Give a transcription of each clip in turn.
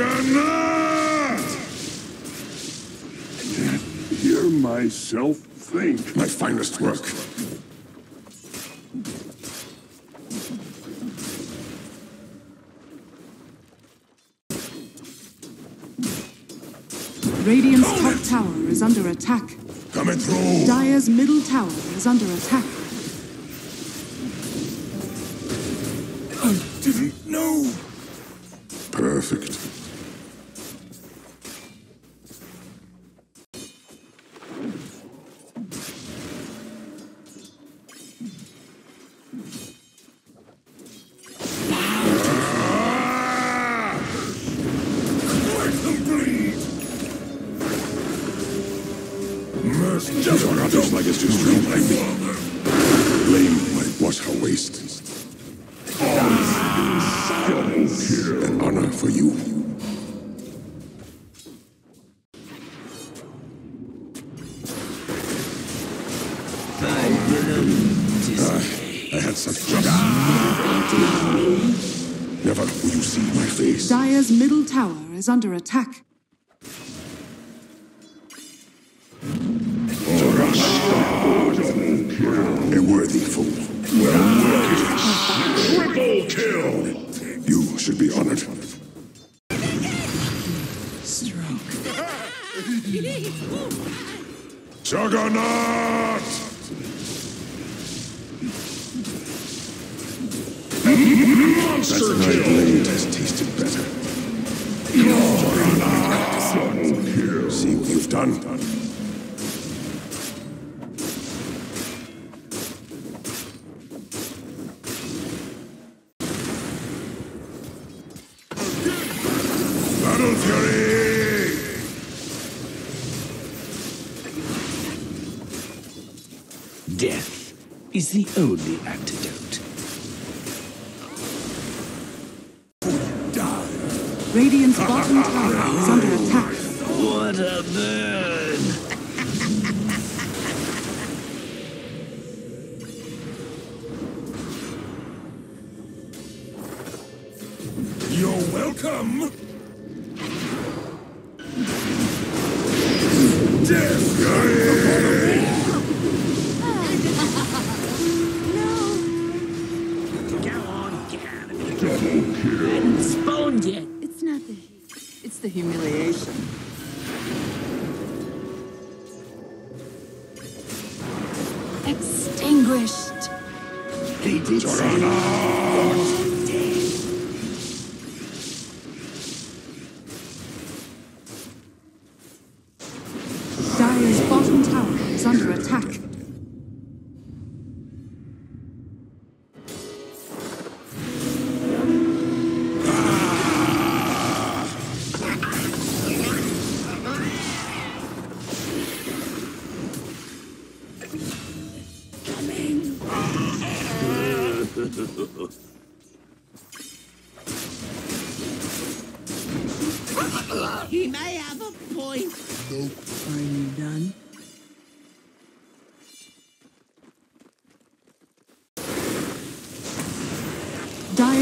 Juggernaut! Hear myself think. My finest work. Radiant's top tower is under attack. Coming through. Dire's middle tower is under attack. Mercy. Just one others like it's too me. Blame my wash her waste. An honor for you. Ah, I had such Never will you see my face. Dire's middle tower is under attack. A worthy fool. Triple kill! You should be honored. Juggernaut! Monster That's my blade has tasted better. Juggernaut! See what you've done? Battle Fury! Death is the only antidote. Radiant's bottom tower is under attack. What a burn! It's the humiliation. Extinguished. They did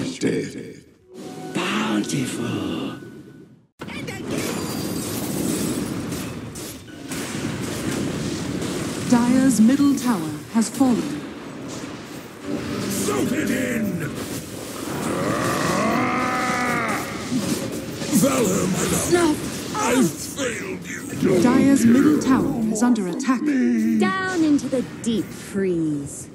Face bountiful. Dire's middle tower has fallen. Soak it in! Valor, my love. Snuff. I've failed you. Dire's middle tower is under attack. Down into the deep freeze.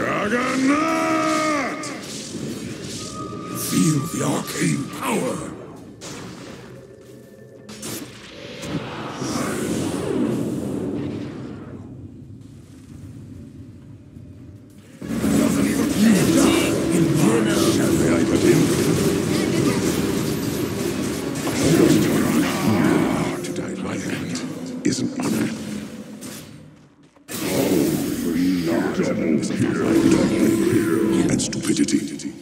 Juggernaut! Feel the arcane power. Stupidity.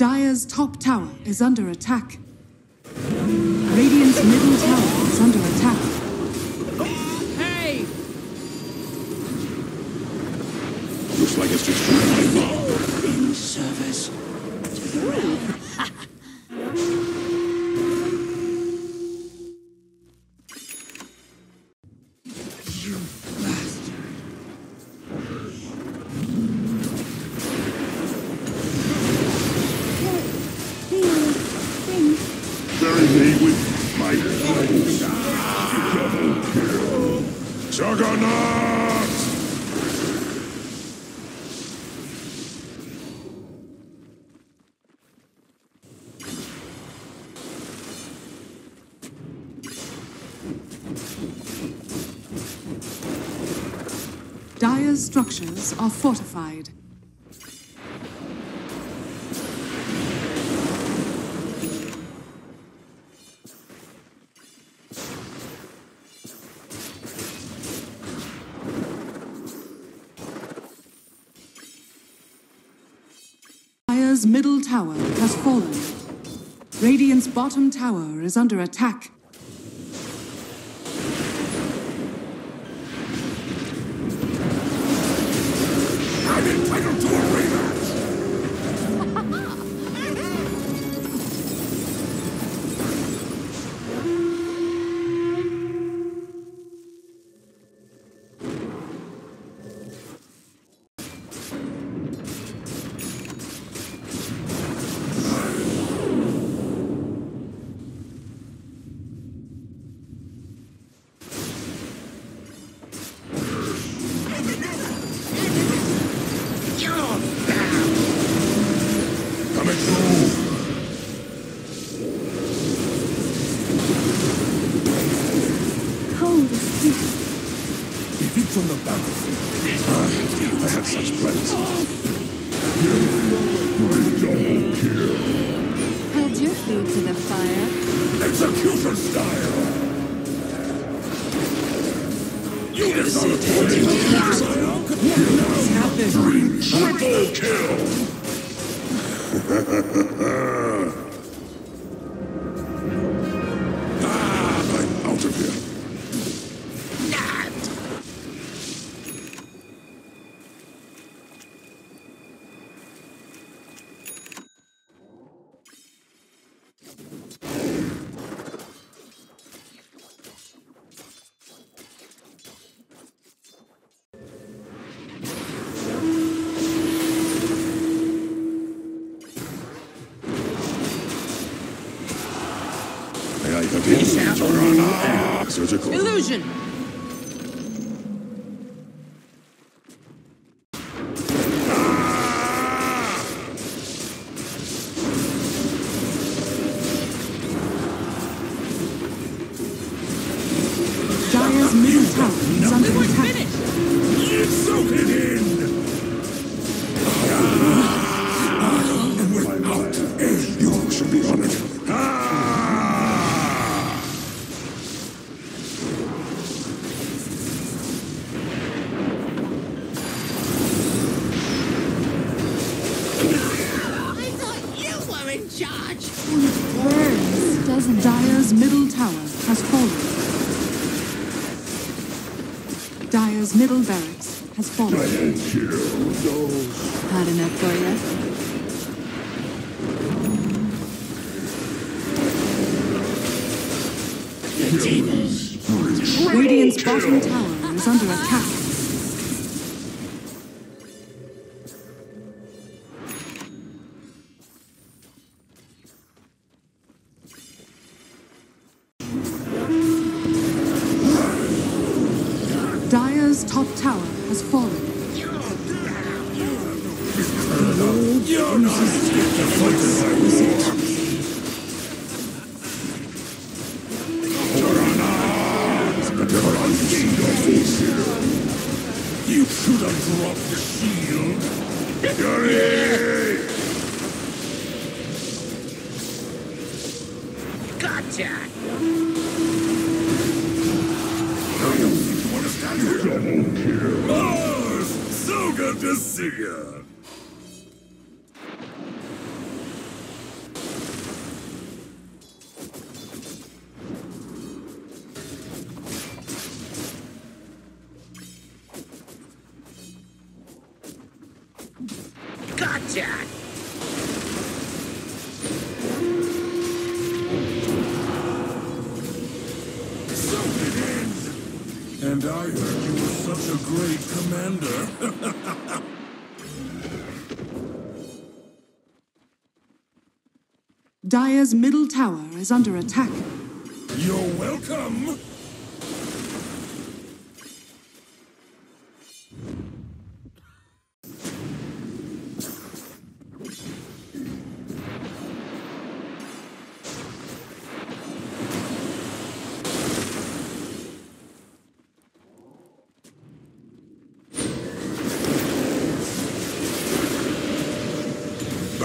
Dire's top tower is under attack. Radiant's middle tower is under attack. Hey! Looks like it's just my bomb. In service to the realm. Are fortified. Dire's middle tower has fallen. Radiant's bottom tower is under attack. Entitled to a rematch! Coming through! As steel. Defeat from the battlefield. Ah, I had such plans. Held your food to the fire. Execution style! You deserve triple kill! Illusion! Dire's middle barracks has fallen. I had killed those. Hard enough for you? Radiant's bottom tower is under attack. Dire's top tower has fallen. You should have dropped Mars! So good to see you! Gotcha! And I heard you were such a great commander. Dire's middle tower is under attack. You're welcome!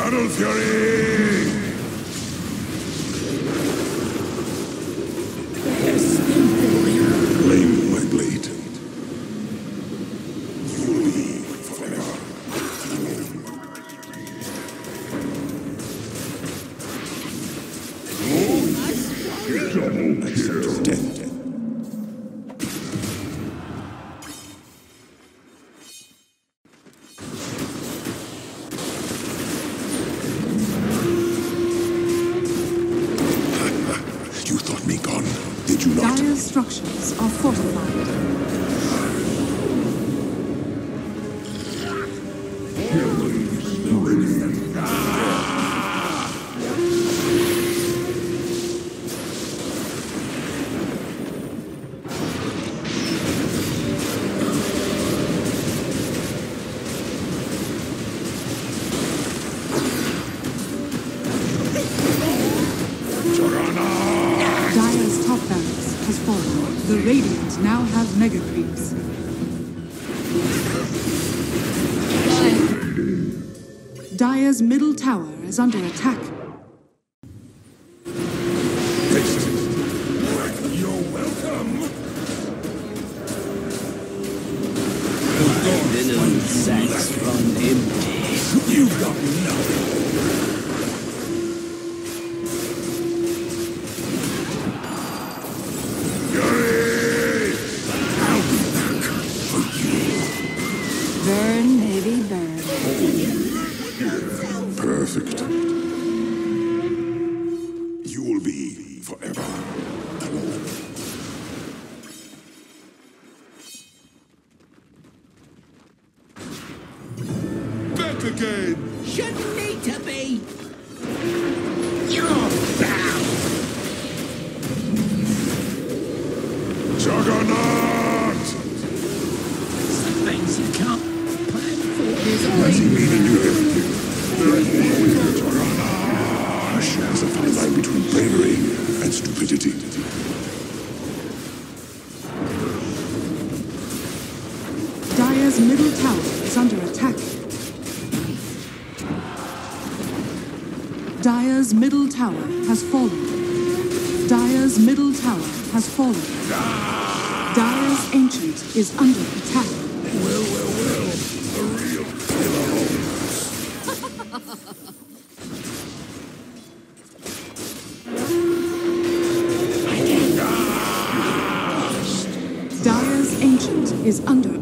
Battle Fury! Claim my blade. You will be forever. Double kill. Death. Dire's middle tower is under attack. You're welcome. Venom sacks run empty. You got nothing. Perfect. You Dire's middle tower has fallen. Dire's middle tower has fallen. Dire's ancient is under attack. Well, well, well. A real killer. Ancient is under